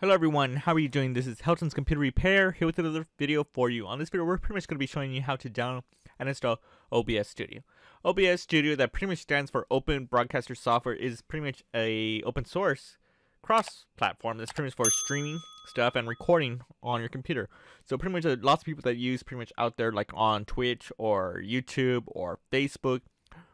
Hello everyone, how are you doing? This is Helton's Computer Repair here with another video for you. On this video, we're pretty much going to be showing you how to download and install OBS Studio. OBS Studio, that pretty much stands for Open Broadcaster Software, is pretty much a open source cross-platform that's pretty much for streaming stuff and recording on your computer. So pretty much uh, lots of people that use pretty much out there like on Twitch or YouTube or Facebook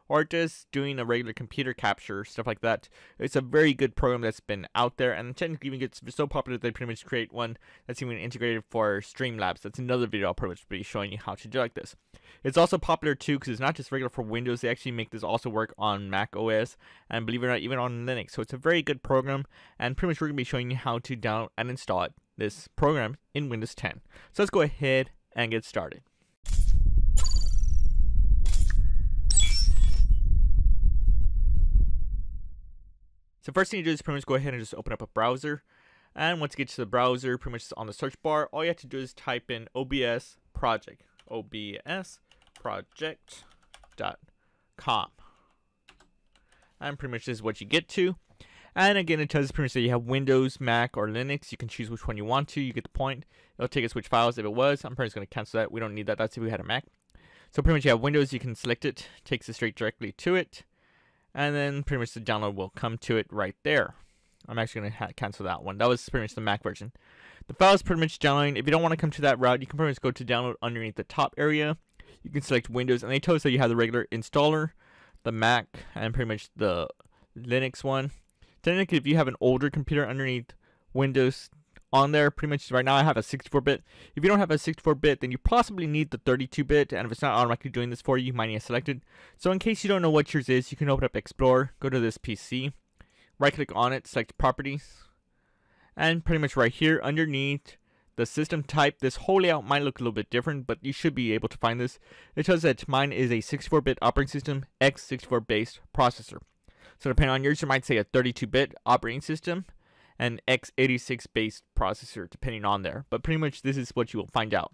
or just doing a regular computer capture, stuff like that. It's a very good program that's been out there, and technically even gets so popular that they pretty much create one that's even integrated for Streamlabs. That's another video I'll pretty much be showing you how to do like this. It's also popular too because it's not just regular for Windows. They actually make this also work on Mac OS, and believe it or not, even on Linux. So it's a very good program, and pretty much we're going to be showing you how to download and install it, this program in Windows 10. So let's go ahead and get started. So first thing you do is pretty much go ahead and just open up a browser. And once you get to the browser, pretty much on the search bar, all you have to do is type in OBS project. OBS project.com. And pretty much this is what you get to. And again, it tells us pretty much that you have Windows, Mac, or Linux. You can choose which one you want to. You get the point. It'll take us which files if it was. I'm pretty much going to cancel that. We don't need that. That's if we had a Mac. So pretty much you have Windows. You can select it. Takes us straight directly to it and then pretty much the download will come to it right there. I'm actually going to cancel that one. That was pretty much the Mac version. The file is pretty much downloading. If you don't want to come to that route, you can pretty much go to download underneath the top area. You can select Windows, and they tell us that you have the regular installer, the Mac, and pretty much the Linux one. Technically, if you have an older computer underneath Windows on there. Pretty much right now I have a 64-bit. If you don't have a 64-bit, then you possibly need the 32-bit, and if it's not automatically doing this for you, you might need. So in case you don't know what yours is, you can open up Explorer, go to this PC, right-click on it, select Properties, and pretty much right here underneath the system type, this whole layout might look a little bit different, but you should be able to find this. It tells that mine is a 64-bit operating system, x64 based processor. So depending on yours, you might say a 32-bit operating system an x86 based processor depending on there. But pretty much this is what you will find out.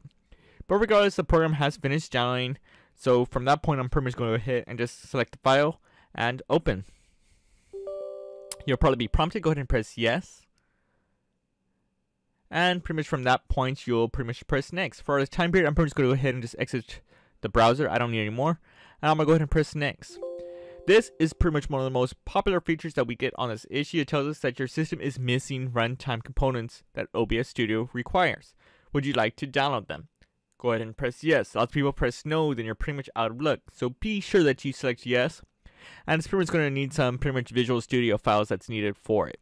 But regardless the program has finished downloading. So from that point I'm pretty much going to hit and just select the file and open. You'll probably be prompted go ahead and press yes. And pretty much from that point you'll pretty much press next. For the time period I'm pretty much going to go ahead and just exit the browser. I don't need anymore and I'm going to go ahead and press next this is pretty much one of the most popular features that we get on this issue. It tells us that your system is missing runtime components that OBS Studio requires. Would you like to download them? Go ahead and press yes. Lots of people press no, then you're pretty much out of luck. So be sure that you select yes. And it's pretty much going to need some pretty much Visual Studio files that's needed for it.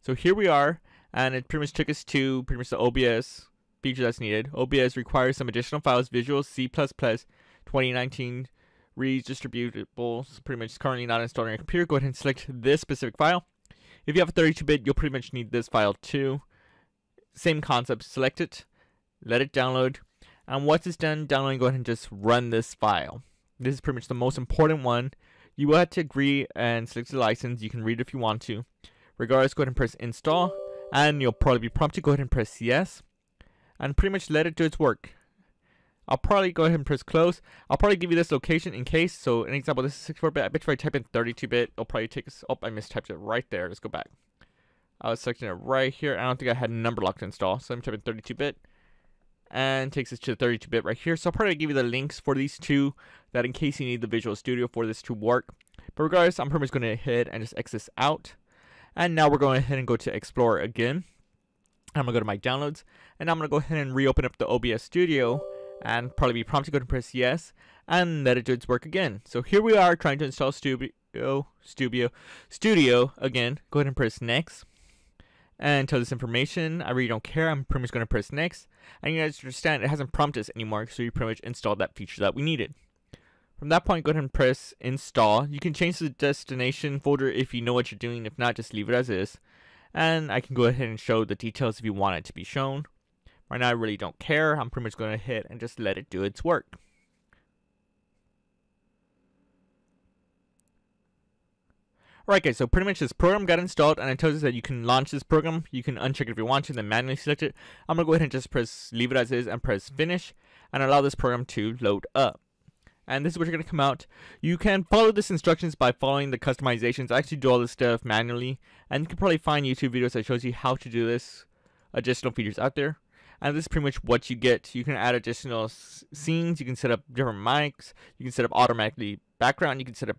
So here we are, and it pretty much took us to pretty much the OBS feature that's needed. OBS requires some additional files, Visual C++ 2019 redistributables pretty much currently not installed on your computer, go ahead and select this specific file. If you have a 32-bit, you'll pretty much need this file too. Same concept, select it, let it download, and once it's done downloading, go ahead and just run this file. This is pretty much the most important one. You will have to agree and select the license. You can read it if you want to. Regardless, go ahead and press install, and you'll probably be prompted. Go ahead and press yes, and pretty much let it do its work. I'll probably go ahead and press close. I'll probably give you this location in case. So an example, this is 64-bit. I bet if I type in 32-bit, it'll probably take us. Oh, I mistyped it right there. Let's go back. I was selecting it right here. I don't think I had number lock to install. So I'm typing 32-bit. And takes us to the 32-bit right here. So I'll probably give you the links for these two. That in case you need the Visual Studio for this to work. But regardless, I'm pretty much going to hit and just X this out. And now we're going ahead and go to Explorer again. I'm going to go to my downloads. And I'm going to go ahead and reopen up the OBS Studio and probably be prompted to go to press yes and let it do its work again. So here we are trying to install Studio, oh, Studio, Studio again. Go ahead and press next. And tell this information, I really don't care. I'm pretty much going to press next. And you guys understand it hasn't prompted us anymore, so you pretty much installed that feature that we needed. From that point, go ahead and press install. You can change the destination folder if you know what you're doing. If not, just leave it as is. And I can go ahead and show the details if you want it to be shown. Right now I really don't care. I'm pretty much going to hit and just let it do its work. Alright guys, so pretty much this program got installed and it tells us that you can launch this program. You can uncheck it if you want to, then manually select it. I'm going to go ahead and just press leave it as is and press finish and allow this program to load up. And this is what you're going to come out. You can follow this instructions by following the customizations. I actually do all this stuff manually and you can probably find YouTube videos that shows you how to do this additional features out there. And this is pretty much what you get. You can add additional scenes. You can set up different mics. You can set up automatically background. You can set up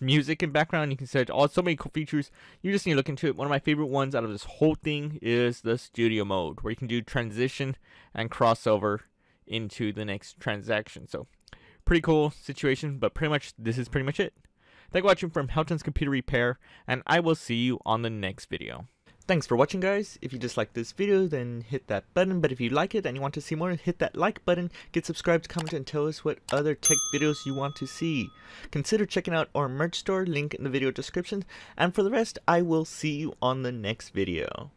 music in background. You can set all so many cool features. You just need to look into it. One of my favorite ones out of this whole thing is the studio mode, where you can do transition and crossover into the next transaction. So pretty cool situation, but pretty much this is pretty much it. Thank you for watching from Helton's Computer Repair, and I will see you on the next video. Thanks for watching guys. If you just like this video, then hit that button. But if you like it and you want to see more, hit that like button, get subscribed, comment, and tell us what other tech videos you want to see. Consider checking out our merch store, link in the video description. And for the rest, I will see you on the next video.